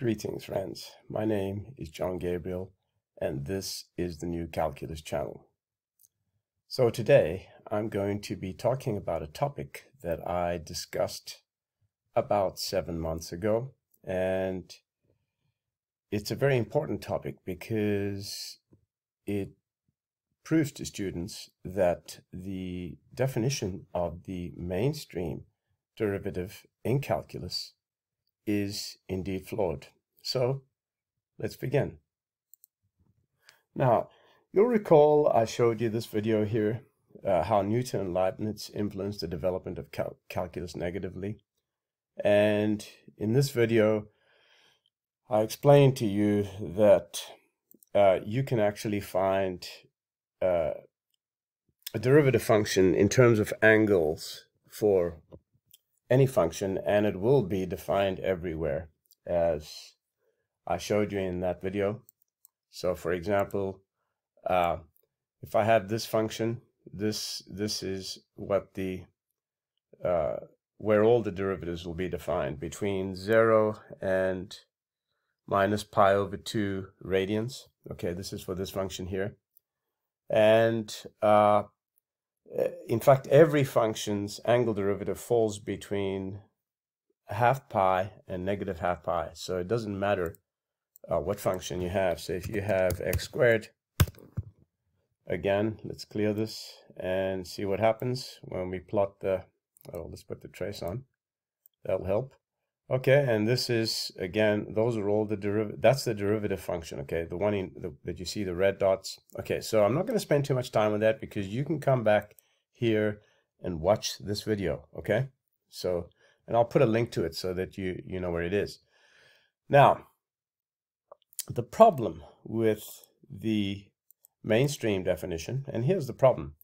Greetings, friends. My name is John Gabriel, and this is the new Calculus channel. So today, I'm going to be talking about a topic that I discussed about seven months ago, and it's a very important topic because it proves to students that the definition of the mainstream derivative in calculus is indeed flawed. So let's begin. Now, you'll recall I showed you this video here, uh, how Newton and Leibniz influenced the development of cal calculus negatively. And in this video, I explained to you that uh, you can actually find uh, a derivative function in terms of angles for any function and it will be defined everywhere as I showed you in that video. So for example, uh, if I have this function, this this is what the uh, where all the derivatives will be defined between 0 and minus pi over 2 radians. Okay, this is for this function here. And uh, in fact, every function's angle derivative falls between half pi and negative half pi. So it doesn't matter uh, what function you have. So if you have x squared, again, let's clear this and see what happens when we plot the, oh, let's put the trace on. That'll help. Okay, and this is, again, those are all the derivative, that's the derivative function, okay, the one in, the, that you see the red dots. Okay, so I'm not going to spend too much time on that because you can come back here and watch this video, okay? So, and I'll put a link to it so that you, you know where it is. Now, the problem with the mainstream definition, and here's the problem.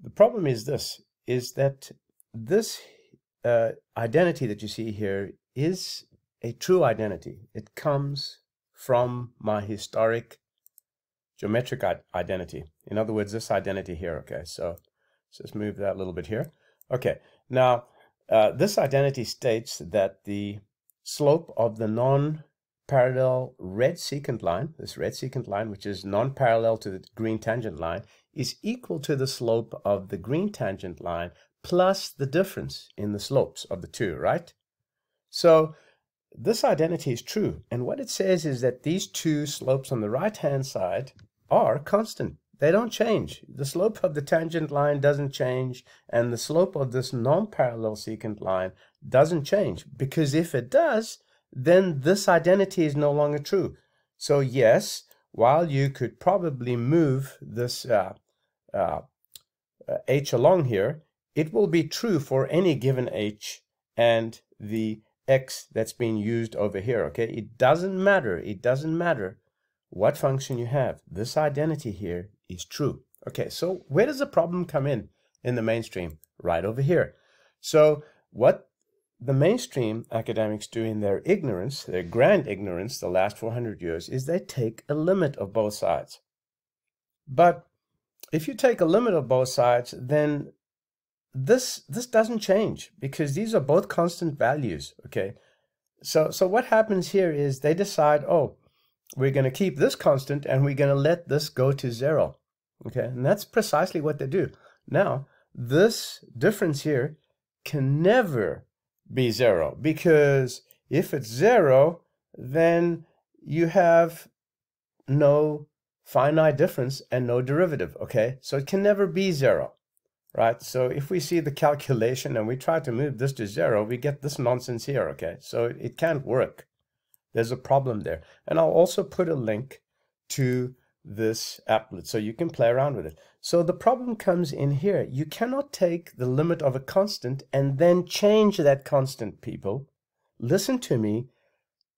The problem is this, is that this uh, identity that you see here is a true identity. It comes from my historic geometric identity. In other words, this identity here, okay? So so let's move that a little bit here. Okay, now uh, this identity states that the slope of the non-parallel red secant line, this red secant line, which is non-parallel to the green tangent line, is equal to the slope of the green tangent line plus the difference in the slopes of the two, right? So this identity is true. And what it says is that these two slopes on the right-hand side are constant. They don't change. The slope of the tangent line doesn't change, and the slope of this non-parallel secant line doesn't change, because if it does, then this identity is no longer true. So yes, while you could probably move this uh, uh, uh, h along here, it will be true for any given h and the x that's being used over here, okay? It doesn't matter, it doesn't matter what function you have. This identity here is true. Okay, so where does the problem come in in the mainstream? Right over here. So what the mainstream academics do in their ignorance, their grand ignorance, the last 400 years, is they take a limit of both sides. But if you take a limit of both sides, then this this doesn't change because these are both constant values. Okay, so so what happens here is they decide, oh, we're going to keep this constant and we're going to let this go to zero. Okay, and that's precisely what they do. Now, this difference here can never be zero because if it's zero, then you have no finite difference and no derivative, okay? So it can never be zero, right? So if we see the calculation and we try to move this to zero, we get this nonsense here, okay? So it can't work. There's a problem there. And I'll also put a link to this applet so you can play around with it. So the problem comes in here. You cannot take the limit of a constant and then change that constant, people. Listen to me.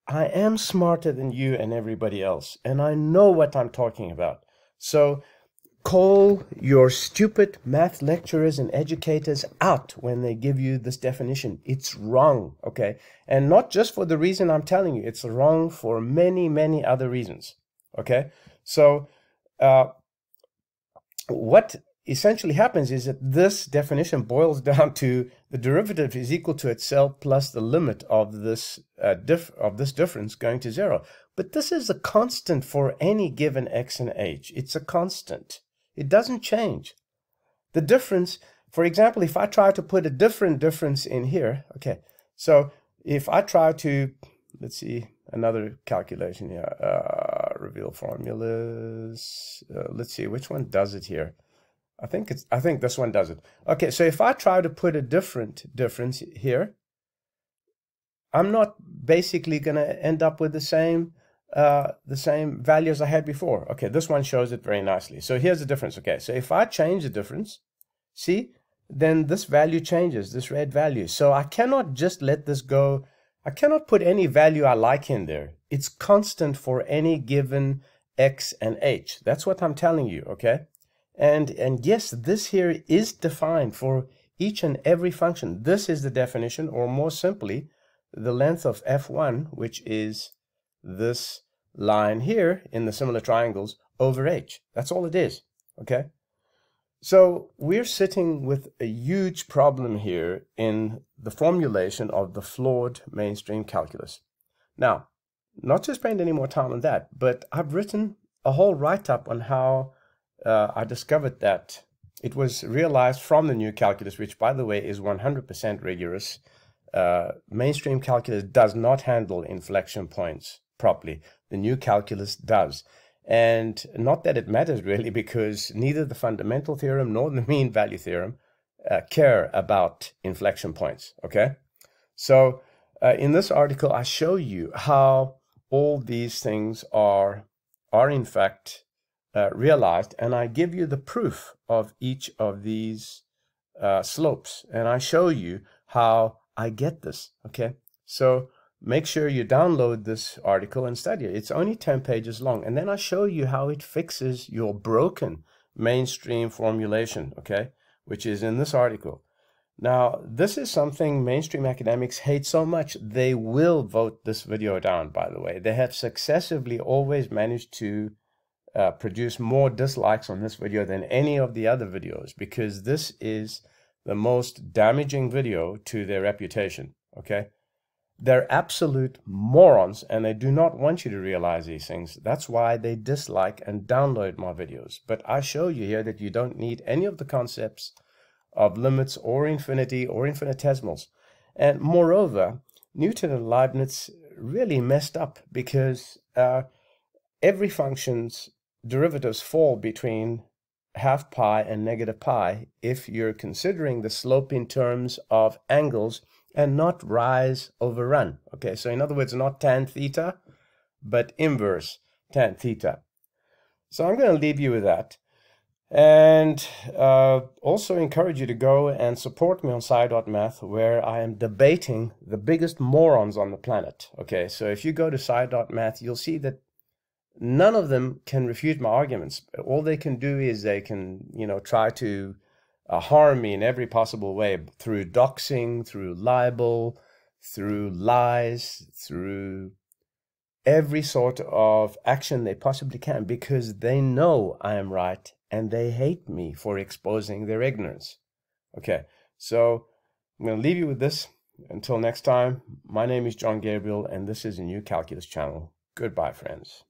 I am smarter than you and everybody else, and I know what I'm talking about. So call your stupid math lecturers and educators out when they give you this definition. It's wrong, okay? And not just for the reason I'm telling you, it's wrong for many, many other reasons, okay? So, uh, what essentially happens is that this definition boils down to the derivative is equal to itself plus the limit of this uh, of this difference going to zero. But this is a constant for any given x and h. It's a constant. It doesn't change. The difference, for example, if I try to put a different difference in here, okay, so if I try to, let's see, another calculation here, uh, reveal formulas, uh, let's see, which one does it here? I think it's, I think this one does it. Okay, so if I try to put a different difference here, I'm not basically going to end up with the same uh, the same values I had before. Okay, this one shows it very nicely. So here's the difference. Okay, so if I change the difference, see, then this value changes, this red value. So I cannot just let this go. I cannot put any value I like in there. It's constant for any given x and h. That's what I'm telling you, okay? And, and yes, this here is defined for each and every function. This is the definition, or more simply, the length of f1, which is this line here in the similar triangles over h. That's all it is, okay? So we're sitting with a huge problem here in the formulation of the flawed mainstream calculus. Now, not to spend any more time on that, but I've written a whole write-up on how uh, I discovered that it was realized from the new calculus, which by the way is 100% rigorous. Uh, mainstream calculus does not handle inflection points properly. The new calculus does. And not that it matters really, because neither the fundamental theorem nor the mean value theorem uh, care about inflection points. Okay? So uh, in this article, I show you how all these things are, are in fact uh, realized, and I give you the proof of each of these uh, slopes, and I show you how I get this. Okay, so make sure you download this article and study it. It's only 10 pages long, and then I show you how it fixes your broken mainstream formulation, okay, which is in this article. Now, this is something mainstream academics hate so much, they will vote this video down, by the way. They have successively always managed to uh, produce more dislikes on this video than any of the other videos because this is the most damaging video to their reputation. Okay. They're absolute morons and they do not want you to realize these things. That's why they dislike and download my videos. But I show you here that you don't need any of the concepts of limits or infinity or infinitesimals. And moreover, Newton and Leibniz really messed up because uh, every function's derivatives fall between half pi and negative pi if you're considering the slope in terms of angles and not rise over run. Okay, so in other words, not tan theta, but inverse tan theta. So I'm going to leave you with that. And uh, also encourage you to go and support me on Sci.math, where I am debating the biggest morons on the planet. Okay, so if you go to Sci.math, you'll see that none of them can refute my arguments. All they can do is they can, you know, try to uh, harm me in every possible way through doxing, through libel, through lies, through every sort of action they possibly can because they know I am right and they hate me for exposing their ignorance. Okay, so I'm going to leave you with this. Until next time, my name is John Gabriel, and this is a new Calculus channel. Goodbye, friends.